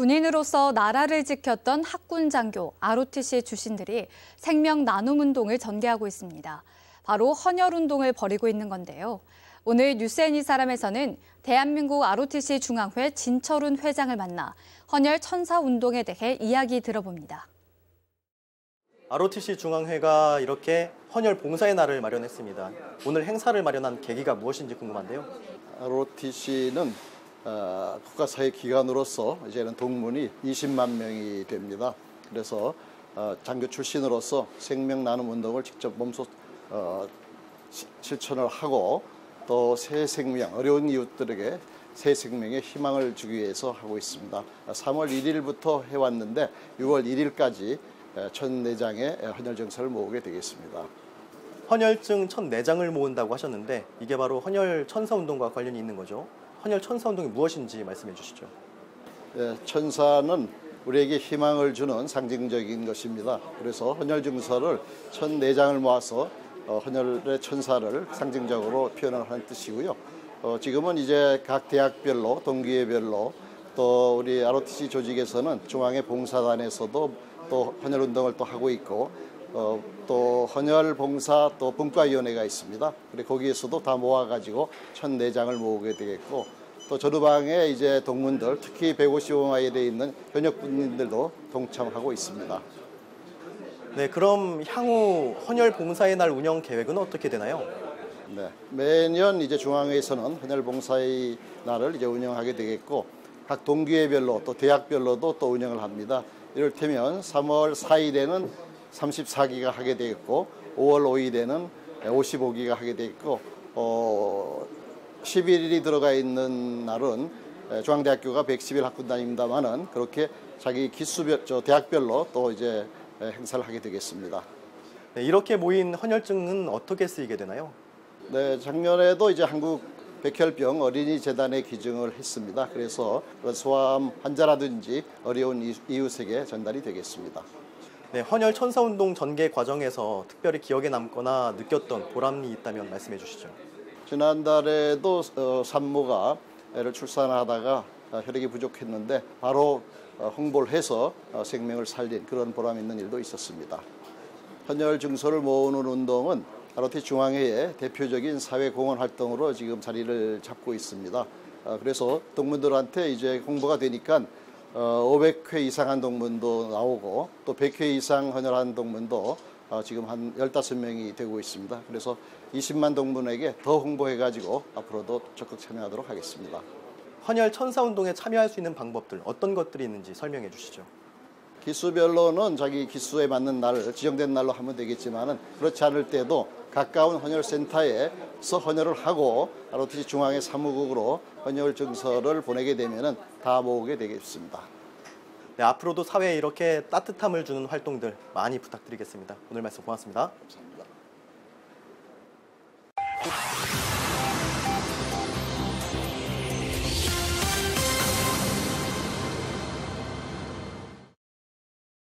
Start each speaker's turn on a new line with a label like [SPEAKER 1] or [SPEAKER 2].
[SPEAKER 1] 군인으로서 나라를 지켰던 학군 장교 ROTC 출신들이 생명 나눔 운동을 전개하고 있습니다. 바로 헌혈 운동을 벌이고 있는 건데요. 오늘 뉴스앤이 사람에서는 대한민국 ROTC 중앙회 진철훈 회장을 만나 헌혈 천사 운동에 대해 이야기 들어봅니다.
[SPEAKER 2] ROTC 중앙회가 이렇게 헌혈 봉사의 날을 마련했습니다. 오늘 행사를 마련한 계기가 무엇인지 궁금한데요.
[SPEAKER 3] ROTC는 어, 국가사회 기관으로서 이제는 동문이 20만 명이 됩니다. 그래서 어, 장교 출신으로서 생명 나눔 운동을 직접 몸소 어, 시, 실천을 하고 또 새 생명, 어려운 이웃들에게 새 생명의 희망을 주기 위해서 하고 있습니다. 3월 1일부터 해왔는데 6월 1일까지 1,004장의 헌혈 증서를 모으게 되겠습니다.
[SPEAKER 2] 헌혈증 1,004장을 모은다고 하셨는데 이게 바로 헌혈 천사 운동과 관련이 있는 거죠. 헌혈 천사 운동이 무엇인지 말씀해 주시죠.
[SPEAKER 3] 예, 천사는 우리에게 희망을 주는 상징적인 것입니다. 그래서 헌혈 증서를 1,004장을 모아서 어, 헌혈의 천사를 상징적으로 표현을 하는 뜻이고요. 어, 지금은 이제 각 대학별로 동기회별로 또 우리 ROTC 조직에서는 중앙의 봉사단에서도 또 헌혈 운동을 또 하고 있고 어, 또 헌혈 봉사 또 분과위원회가 있습니다. 그래 거기에서도 다 모아가지고 1,004장을 모으게 되겠고 또 저루방에 이제 동문들 특히 155마일에 있는 현역 군인들도 동참하고 있습니다.
[SPEAKER 2] 네, 그럼 향후 헌혈 봉사의 날 운영 계획은 어떻게 되나요?
[SPEAKER 3] 네, 매년 이제 중앙회에서는 헌혈 봉사의 날을 이제 운영하게 되겠고 각 동기회별로 또 대학별로도 또 운영을 합니다. 이를테면 3월 4일에는 34기가 하게 되겠고 5월 5일에는 55기가 하게 되겠고 어, 11일이 들어가 있는 날은 중앙대학교가 110일 학군단입니다만은 그렇게 자기 기수별 저 대학별로 또 이제 행사를 하게 되겠습니다.
[SPEAKER 2] 네, 이렇게 모인 헌혈증은 어떻게 쓰이게 되나요?
[SPEAKER 3] 네, 작년에도 이제 한국 백혈병 어린이 재단에 기증을 했습니다. 그래서 소아암 환자라든지 어려운 이웃에게 전달이 되겠습니다.
[SPEAKER 2] 네, 헌혈 천사 운동 전개 과정에서 특별히 기억에 남거나 느꼈던 보람이 있다면 말씀해 주시죠.
[SPEAKER 3] 지난달에도 어, 산모가 애를 출산하다가 어, 혈액이 부족했는데 바로 어, 홍보를 해서 어, 생명을 살린 그런 보람 있는 일도 있었습니다. 헌혈 증서를 모으는 운동은 ROT 중앙회의 대표적인 사회 공헌 활동으로 지금 자리를 잡고 있습니다. 어, 그래서 동문들한테 이제 홍보가 되니까 500회 이상한 동문도 나오고 또 100회 이상 헌혈한 동문도 지금 한 15명이 되고 있습니다. 그래서 20만 동문에게 더 홍보해가지고 앞으로도 적극 참여하도록 하겠습니다.
[SPEAKER 2] 헌혈 천사 운동에 참여할 수 있는 방법들 어떤 것들이 있는지 설명해 주시죠.
[SPEAKER 3] 기수별로는 자기 기수에 맞는 날 지정된 날로 하면 되겠지만은 그렇지 않을 때도 가까운 헌혈센터에서 헌혈을 하고 ROTC 중앙의 사무국으로 헌혈 증서를 보내게 되면은 다 모으게 되겠습니다.
[SPEAKER 2] 네, 앞으로도 사회에 이렇게 따뜻함을 주는 활동들 많이 부탁드리겠습니다. 오늘 말씀 고맙습니다.
[SPEAKER 3] 감사합니다.